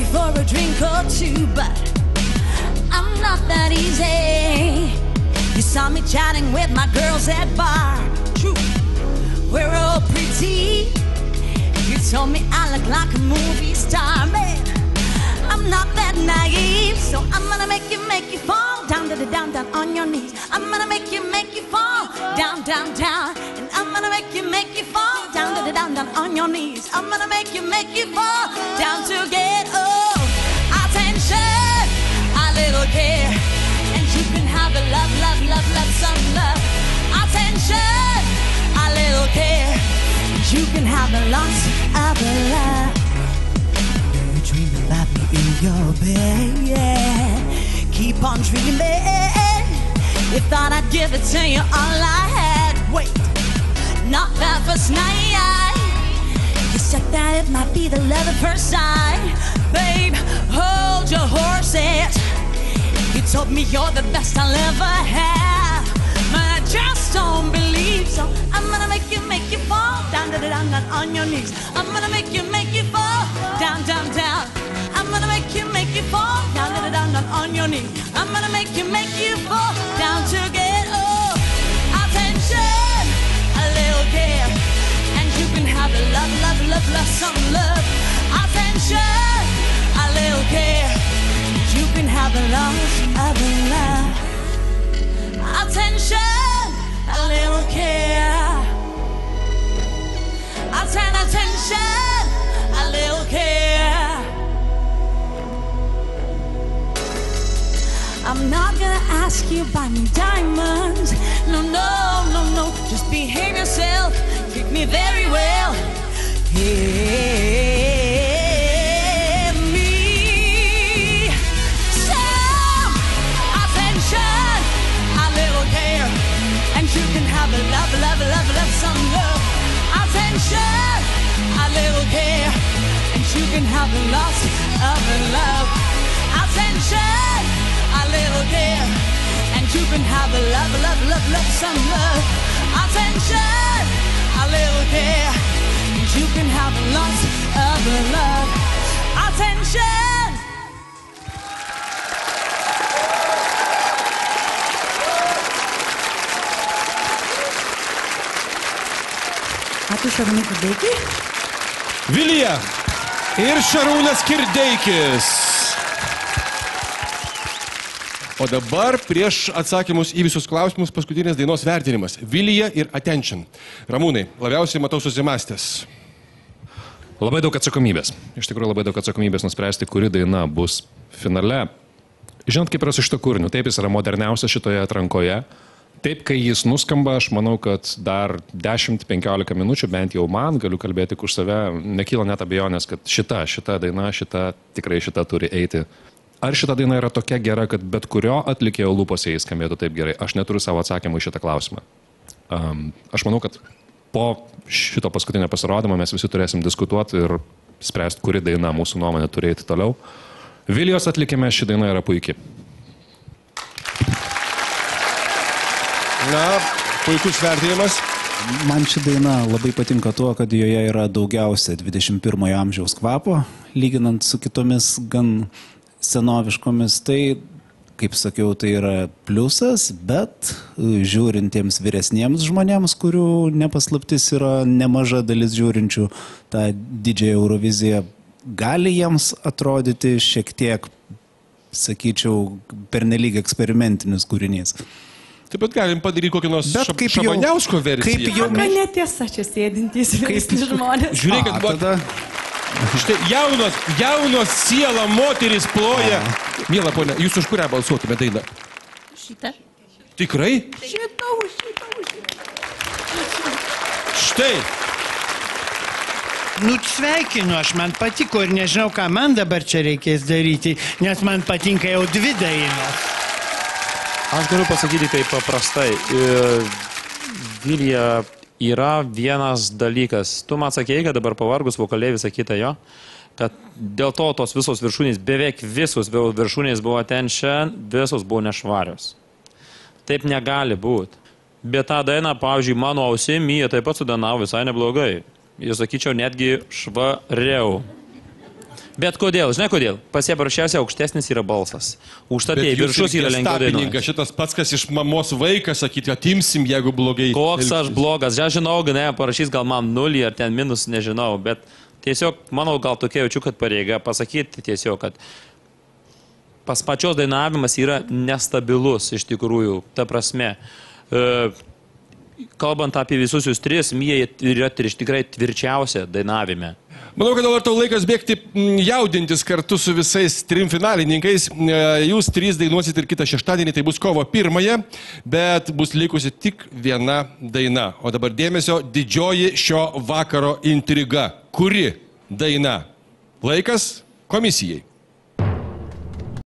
me for a drink or two, but I'm not that easy. You saw me chatting with my girls at bar. True, we're all pretty. You told me I look like a movie star, man. I'm not that naive, so I'm gonna make you, make you fall down the down, down on your knees. I'm gonna make you, make you fall down, down, down, and I'm gonna make you, make you fall down the down, down on your knees. I'm gonna make you, make you fall down to get oh attention, a little care, and you can have the love, love, love, love, some love. Attention, a little care, you can have the lots of love. You dream about me in your bed, yeah. Keep on dreaming. You thought I'd give it to you all I had. Wait, not that first night. You said that it might be the love at first sight. Babe, hold your horses. You told me you're the best I'll ever have. But I just don't believe so. I'm gonna make you, make you fall down, down, down, down on your knees. I'm gonna make you, make you fall down, down, down. I'm gonna make you, on your knees. I'm gonna make you, make you fall down to you buy me diamonds. No, no, no, no. Just behave yourself. Treat me very well. Hear me. Some attention, a little care, and you can have a love, love, love, love, some love. Attention, a little care, and you can have the loss of love. Attention, a little care, and you can have a love, love, love, love, some love. Attention, a little care, and you can have a lot of love. Attention. Ačiū Šarūnai Kudeikiai. Vilija ir Šarūnas Kirdeikis. O dabar prieš atsakymus į visus klausimus paskutinės dainos vertinimas. Vilija ir Attention. Ramūnai, labiausiai matau susimastęs. Labai daug atsakomybės. Iš tikrųjų labai daug atsakomybės nuspręsti, kuri daina bus finale. Žinot, kaip yra su šito kūriniu. Taip, jis yra moderniausias šitoje atrankoje. Taip, kai jis nuskamba, aš manau, kad dar 10-15 minučių, bent jau man, galiu kalbėti už save, nekyla net abejonės, kad šita, šita daina, šita, tikrai šita turi eiti. Ar šita daina yra tokia gera, kad bet kurio atlikėjo lūpose jis skambėtų taip gerai? Aš neturiu savo atsakymų į šitą klausimą. Um, aš manau, kad po šito paskutinio pasirodymo mes visi turėsim diskutuoti ir spręsti, kuri daina mūsų nuomonė turi eiti toliau. Vilijos atlikime ši daina yra puikiai. Na, puikus vertinimas. Man ši daina labai patinka tuo, kad joje yra daugiausia 21 amžiaus kvapo, lyginant su kitomis gan senoviškomis. Tai, kaip sakiau, tai yra pliusas, bet e, žiūrintiems vyresniems žmonėms, kurių nepaslaptis yra nemaža dalis žiūrinčių tą didžiąją Euroviziją, gali jiems atrodyti šiek tiek, sakyčiau, pernelyg eksperimentinis kūrinys. Taip pat galim padaryti kokį nors kaip jau- šabaniausko versiją. kaip jau- Ką netiesa čia sėdintys vyresni žmonės. Žiūrėkit, A, tada štai jaunos, jaunos siela moteris ploja. Mėla ponia, jūs už kurią balsuotumėte dainą? Šitą. Tikrai? Šitą, šitą, šitą. Štai. Nu, sveikinu, aš man patiko ir nežinau, ką man dabar čia reikės daryti, nes man patinka jau dvi dainos. Aš galiu pasakyti taip paprastai. E, Vilija yra vienas dalykas. Tu man sakėjai, kad dabar pavargus vokaliai visą kitą jo, kad dėl to tos visos viršūnės, beveik visos viršūnės buvo ten šiandien, visos buvo nešvarios. Taip negali būti. Bet tą dainą, pavyzdžiui, mano ausim, jie taip pat sudanavo visai neblogai. Jis sakyčiau, netgi švariau. Bet kodėl? Žinai kodėl? Pas ją paprasčiausiai aukštesnis yra balsas. Užtat jai viršus yra lengviau dainuoti. Šitas pats, kas iš mamos vaikas, sakyti, atimsim, jeigu blogai. Koks aš elgsis. blogas, aš žinau, ne, parašys gal man nulį ar ten minus, nežinau, bet tiesiog, manau, gal tokia jaučiu, kad pareiga pasakyti tiesiog, kad pas pačios dainavimas yra nestabilus iš tikrųjų, ta prasme. E, kalbant apie visus jūs tris, Mija yra tikrai tvirčiausia dainavime. Manau, kad dabar tau laikas bėgti mm, jaudintis kartu su visais trim finalininkais. E, Jūs trys dainuosit ir kitą šeštadienį, tai bus kovo pirmąją, bet bus likusi tik viena daina. O dabar dėmesio didžioji šio vakaro intriga. Kuri daina? Laikas komisijai.